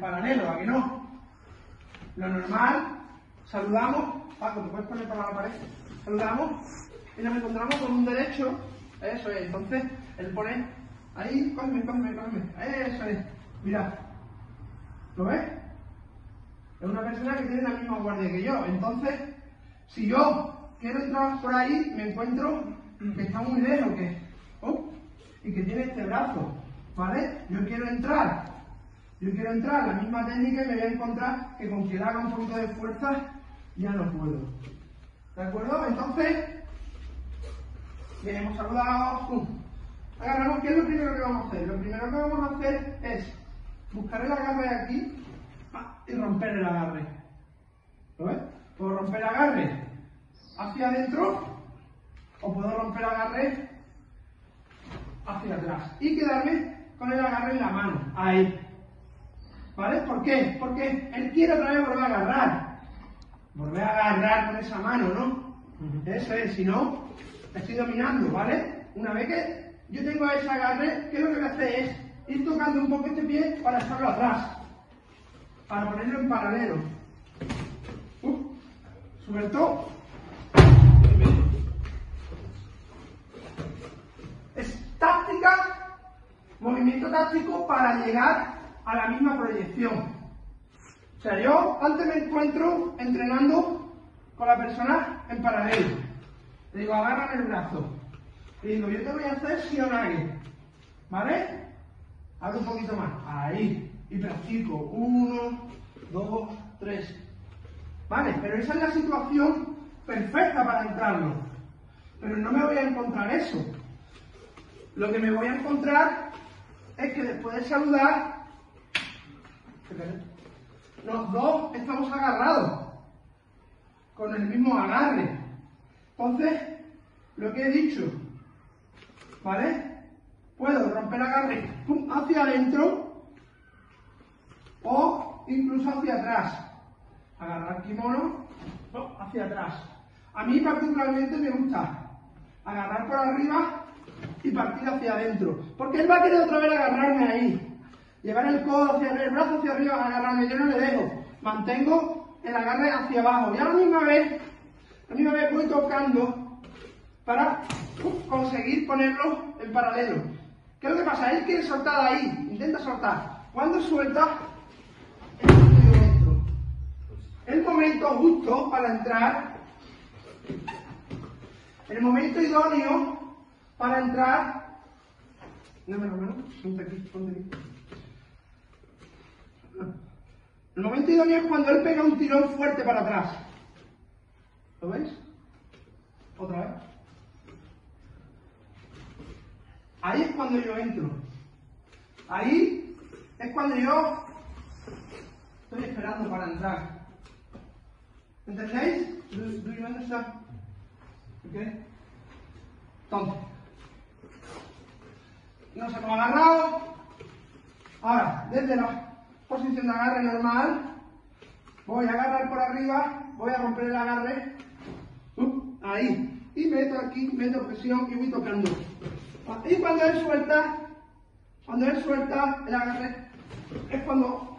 paralelo, ¿a que no? Lo normal, saludamos, Paco, ¿te puedes poner para la pared? Saludamos y nos encontramos con un derecho, eso es, entonces él pone ahí, cógeme, cógeme, cógeme, eso es, mira, ¿lo ves? Es una persona que tiene la misma guardia que yo, entonces, si yo quiero entrar por ahí, me encuentro que está muy lejos, que, y que tiene este brazo, ¿vale? Yo quiero entrar, yo quiero entrar, la misma técnica y me voy a encontrar que con que haga un poquito de fuerza, ya no puedo. ¿De acuerdo? Entonces, bien, hemos saludado, ¡pum! Agarramos, ¿qué es lo primero que vamos a hacer? Lo primero que vamos a hacer es buscar el agarre aquí y romper el agarre. ¿Lo ves? Puedo romper agarre hacia adentro o puedo romper agarre hacia atrás y quedarme con el agarre en la mano, ahí. ¿Vale? ¿Por qué? Porque él quiere otra vez volver a agarrar. Volver a agarrar con esa mano, ¿no? Eso es, si no, estoy dominando, ¿vale? Una vez que yo tengo ese agarre, ¿qué es lo que voy a hacer? Es ir tocando un poco este pie para echarlo atrás. Para ponerlo en paralelo. Uh, suelto. Es táctica, movimiento táctico para llegar a la misma proyección. O sea, yo antes me encuentro entrenando con la persona en paralelo. Le digo, agárrame el brazo. Le digo, yo te voy a hacer Sionage. ¿Vale? Hago un poquito más. Ahí. Y practico. Uno, dos, tres. ¿Vale? Pero esa es la situación perfecta para entrarlo. Pero no me voy a encontrar eso. Lo que me voy a encontrar es que después de saludar, los dos estamos agarrados, con el mismo agarre. Entonces, lo que he dicho, ¿vale? Puedo romper agarre hacia adentro o incluso hacia atrás. Agarrar kimono hacia atrás. A mí particularmente me gusta agarrar por arriba y partir hacia adentro. Porque él va a querer otra vez agarrarme ahí. Llevar el codo hacia el brazo hacia arriba, agarrarme. Yo no le dejo. Mantengo el agarre hacia abajo. Y a la misma vez, a la misma vez voy tocando para conseguir ponerlo en paralelo. ¿Qué es lo que pasa? Él quiere soltar ahí. Intenta soltar. Cuando suelta, es entro. El momento justo para entrar, el momento idóneo para entrar. No me lo ponte aquí, ponte aquí. El momento idóneo es cuando él pega un tirón fuerte para atrás. ¿Lo veis? Otra vez. Ahí es cuando yo entro. Ahí es cuando yo estoy esperando para entrar. ¿Entendéis? Do, do you understand? Okay? Nos hemos agarrado. Ahora, desde la posición de agarre normal, voy a agarrar por arriba, voy a romper el agarre, ahí, y meto aquí, meto presión y voy tocando. Y cuando él suelta, cuando él suelta el agarre, es cuando